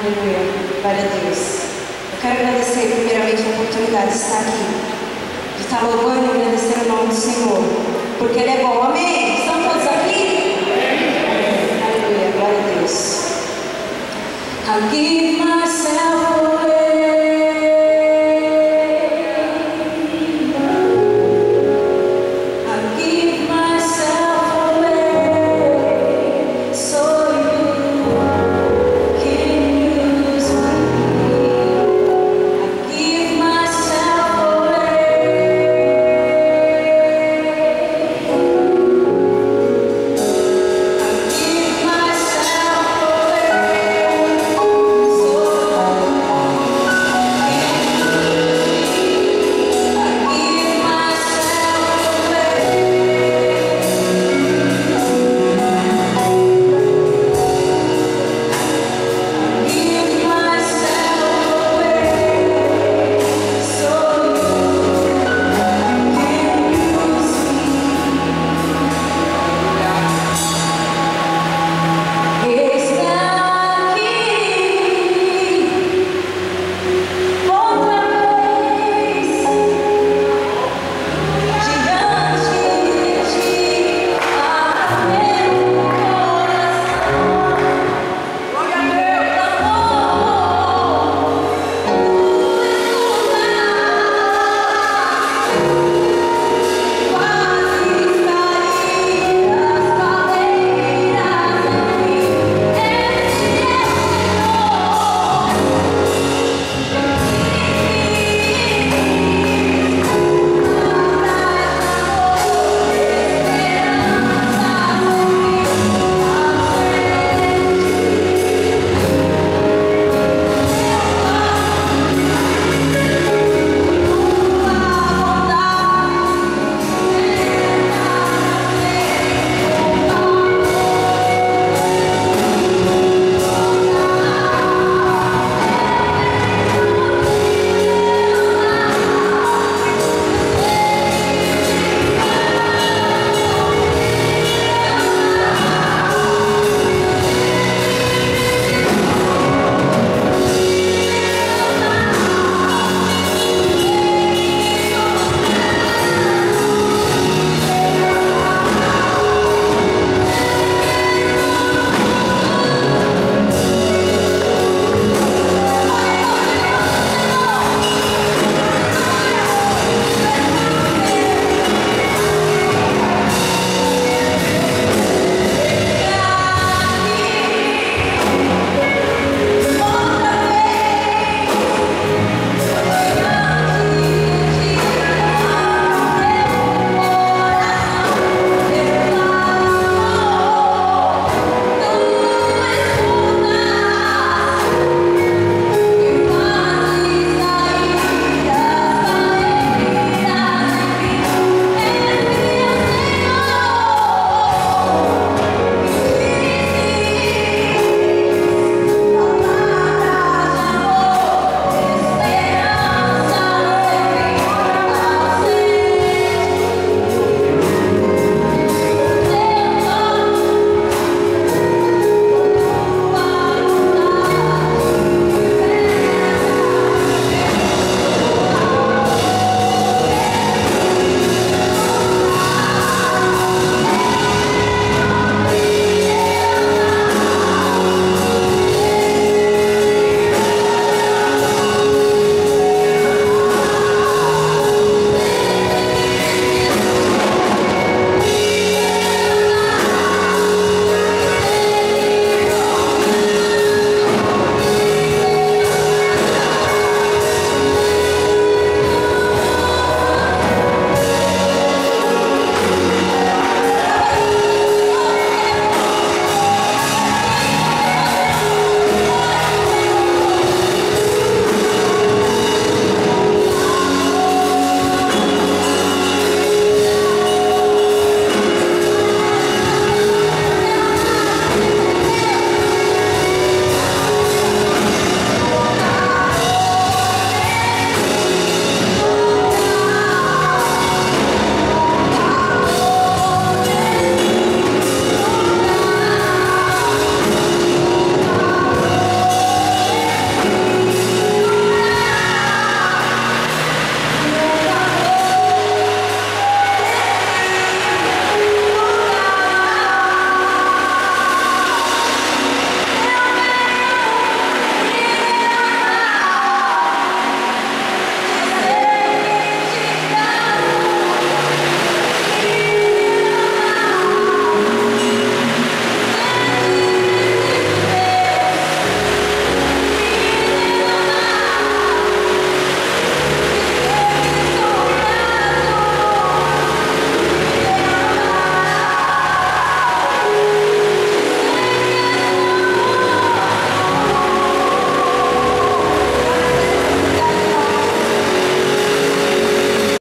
Aleluia. Glória a Deus. Eu quero agradecer primeiramente a oportunidade de estar aqui. De estar louvando e agradecendo o nome do Senhor. Porque Ele é bom. Amém? Estão todos aqui? Aleluia. Glória a Deus. I'll give